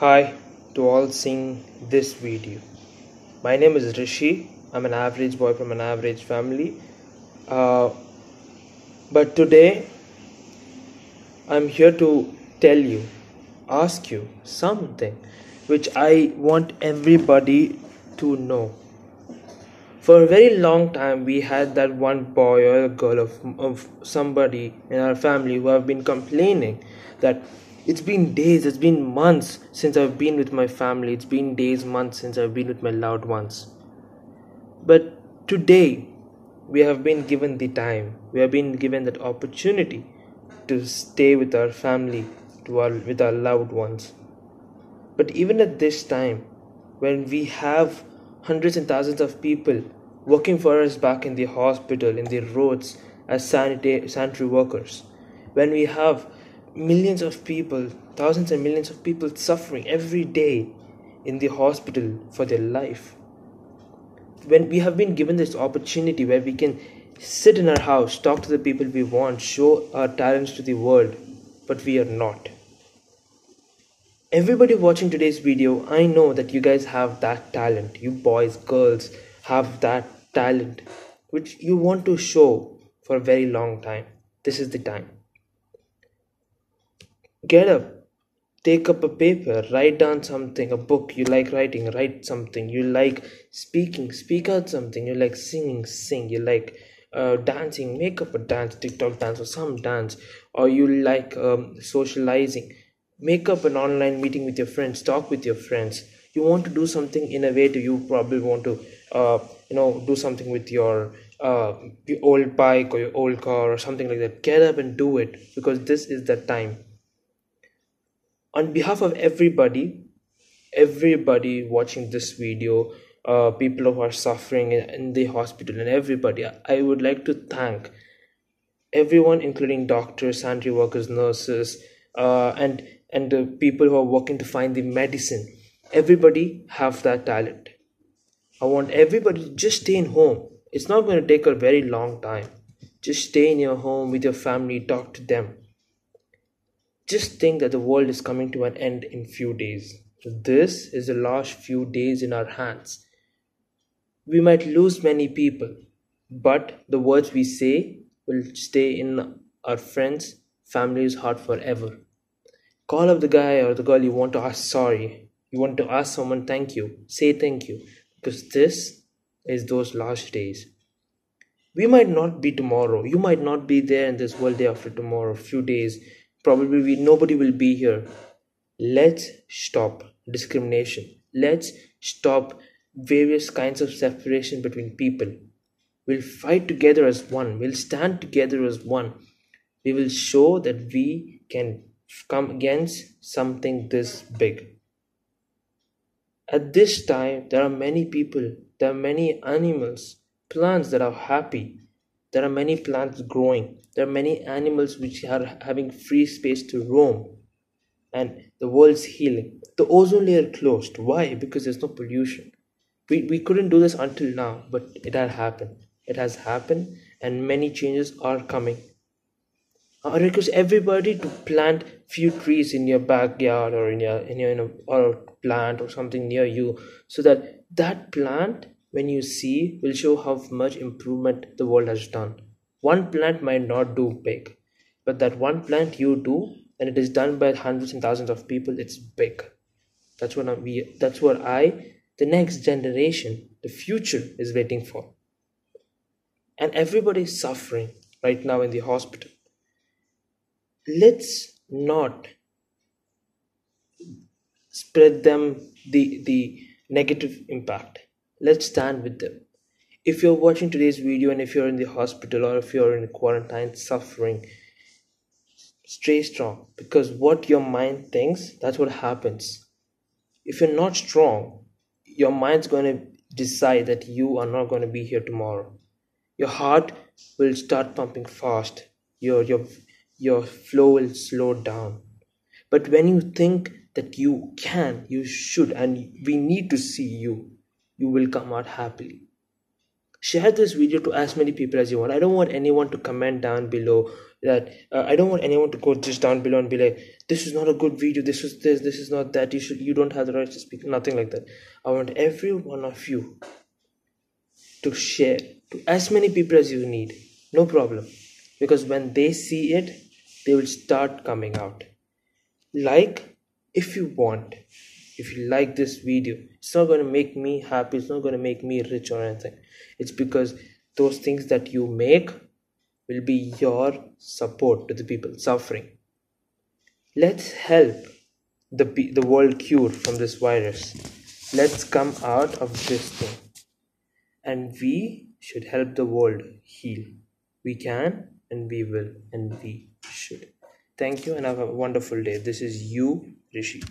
Hi to all seeing this video. My name is Rishi. I'm an average boy from an average family. Uh, but today I'm here to tell you, ask you something which I want everybody to know. For a very long time, we had that one boy or girl of, of somebody in our family who have been complaining that it's been days, it's been months since I've been with my family, it's been days, months since I've been with my loved ones. But today, we have been given the time, we have been given that opportunity to stay with our family, to our, with our loved ones. But even at this time, when we have hundreds and thousands of people working for us back in the hospital, in the roads as sanitary, sanitary workers, when we have millions of people, thousands and millions of people suffering every day in the hospital for their life. When we have been given this opportunity where we can sit in our house, talk to the people we want, show our talents to the world, but we are not. Everybody watching today's video, I know that you guys have that talent. You boys, girls have that talent which you want to show for a very long time. This is the time. Get up, take up a paper, write down something, a book you like writing, write something. You like speaking, speak out something. You like singing, sing. You like uh, dancing, make up a dance, TikTok dance or some dance. Or you like um, socializing, make up an online meeting with your friends, talk with your friends. You want to do something innovative. You probably want to, uh, you know, do something with your uh, your old bike or your old car or something like that. Get up and do it because this is the time on behalf of everybody everybody watching this video uh, people who are suffering in, the hospital and everybody i would like to thank everyone including doctors sanitary workers nurses uh, and and the people who are working to find the medicine. Everybody have that talent. I want everybody to just stay in home. It's not going to take a very long time. Just stay in your home with your family talk to them just think that the world is coming to an end in few days. This is the last few days in our hands. We might lose many people, but the words we say will stay in our friends, family's heart forever. Call up the guy or the girl you want to ask sorry. You want to ask someone thank you. Say thank you. Because this is those last days. We might not be tomorrow. You might not be there in this world day after tomorrow, few days probably we, nobody will be here. Let's stop discrimination. Let's stop various kinds of separation between people. We'll fight together as one. We'll stand together as one. We will show that we can come against something this big. At this time there are many people there are many animals plants that are happy there are many plants growing. There are many animals which are having free space to roam. And the world's healing. The ozone layer closed. Why? Because there's no pollution. We, we couldn't do this until now, but it had happened. It has happened, and many changes are coming. I request everybody to plant few trees in your backyard or in your in your in a, or plant or something near you, so that that plant when you see will show how much improvement the world has done. One plant might not do big, but that one plant you do and it is done by hundreds and thousands of people, it's big. That's what I'm, we, that's what I, the next generation, the future is waiting for. And everybody is suffering right now in the hospital. Let's not spread them the the negative impact let's stand with them. If you're watching today's video and if you're in the hospital or if you're in quarantine suffering stay strong because what your mind thinks that's what happens. If you're not strong your mind's going to decide that you are not going to be here tomorrow. Your heart will start pumping fast. Your your your flow will slow down. But when you think that you can you should and we need to see you you will come out happily. share this video to as many people as you want. I don't want anyone to comment down below that uh, i don't want anyone to go just down below and be like this is not a good video. This is this this is not that. You should you don't have the right to speak nothing like that. I want every one of you to share to as many people as you need. No problem. Because when they see it they will start coming out. Like if you want if you like this video it's not going to make me happy it's not going to make me rich or anything. It's because those things that you make will be your support to the people suffering. Let's help the the world cure from this virus. Let's come out of this thing. And we should help the world heal. We can and we will and we should. Thank you and have a wonderful day. This is you rishi